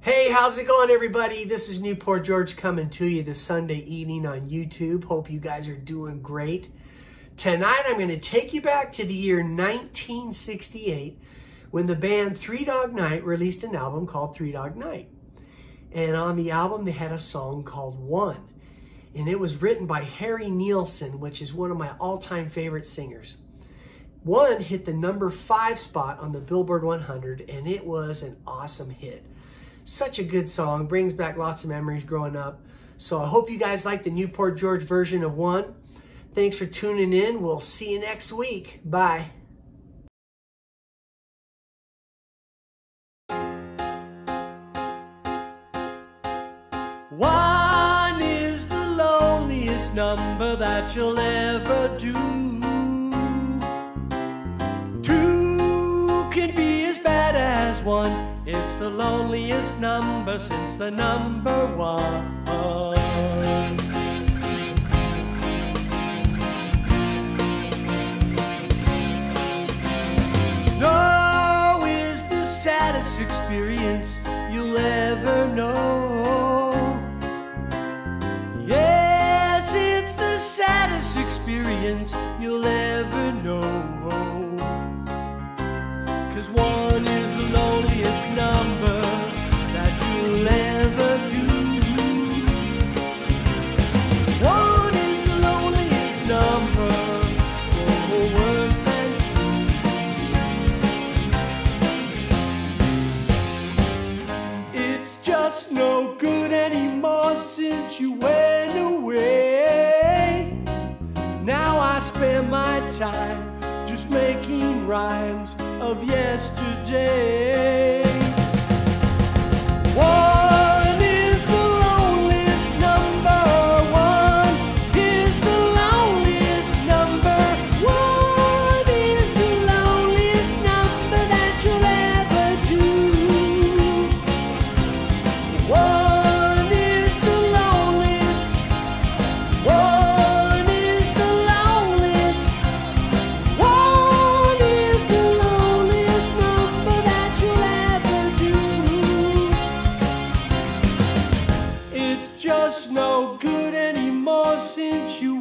Hey, how's it going, everybody? This is Newport George coming to you this Sunday evening on YouTube. Hope you guys are doing great. Tonight, I'm going to take you back to the year 1968 when the band Three Dog Night released an album called Three Dog Night. And on the album, they had a song called One. And it was written by Harry Nilsson, which is one of my all time favorite singers. One hit the number five spot on the Billboard 100, and it was an awesome hit. Such a good song, brings back lots of memories growing up. So I hope you guys like the Newport George version of One. Thanks for tuning in. We'll see you next week. Bye. One is the loneliest number that you'll ever do. The loneliest number since the number one. No is the saddest experience you'll ever know. Yes, it's the saddest experience you'll ever know. No good anymore since you went away. Now I spend my time just making rhymes of yesterday. just no good anymore since you